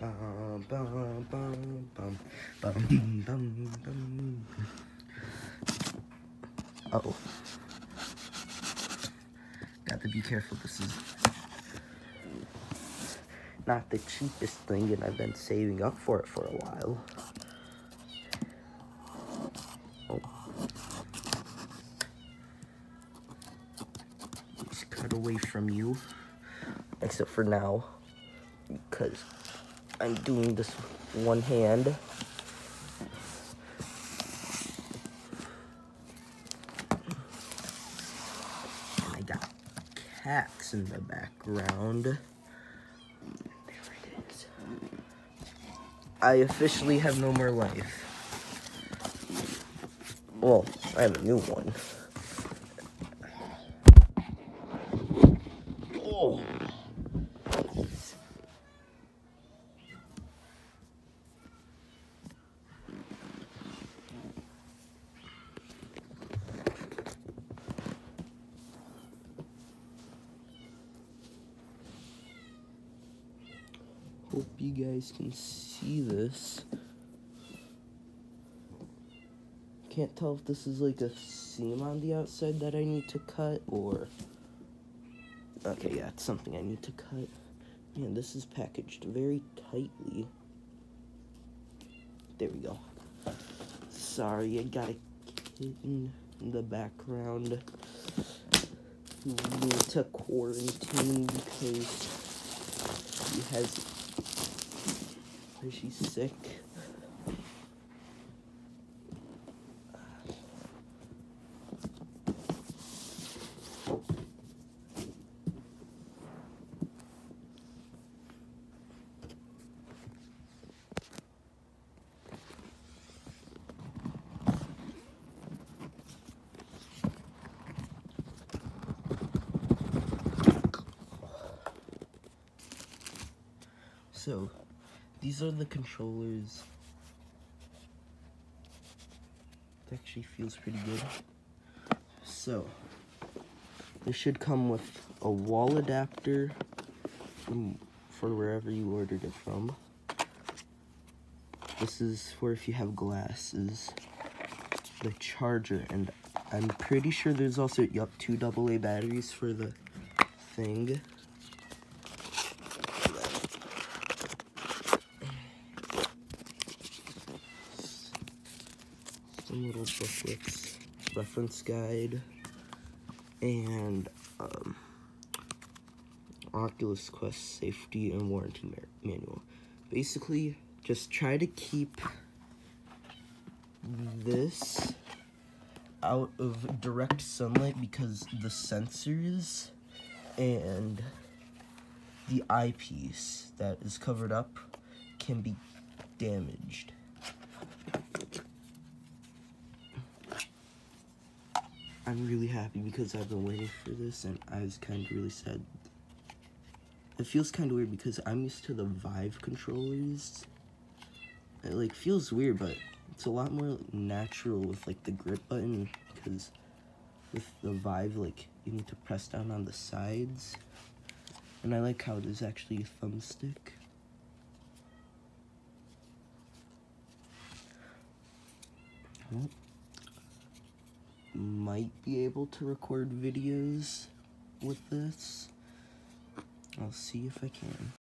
Bum, bum, bum, bum, bum, bum, bum. Uh oh. Got to be careful. This is not the cheapest thing, and I've been saving up for it for a while. Oh. Just cut away from you. Except for now. Because I'm doing this one hand. And I got cats in the background. There it is. I officially have no more life. Well, I have a new one. Hope you guys can see this. Can't tell if this is like a seam on the outside that I need to cut or... Okay, yeah, it's something I need to cut. Man, this is packaged very tightly. There we go. Sorry, I got a kitten in the background who to quarantine because she has she's sick. So, these are the controllers. It actually feels pretty good. So, this should come with a wall adapter from for wherever you ordered it from. This is for if you have glasses. The charger, and I'm pretty sure there's also, yup, two AA batteries for the thing. Some little booklets, reference guide, and um, Oculus Quest safety and warranty manual. Basically, just try to keep this out of direct sunlight because the sensors and the eyepiece that is covered up can be damaged. I'm really happy because I've been waiting for this and I was kind of really sad. It feels kind of weird because I'm used to the Vive controllers. It like feels weird, but it's a lot more natural with like the grip button because with the Vive, like you need to press down on the sides. And I like how there's actually a thumbstick. Well, might be able to record videos with this. I'll see if I can.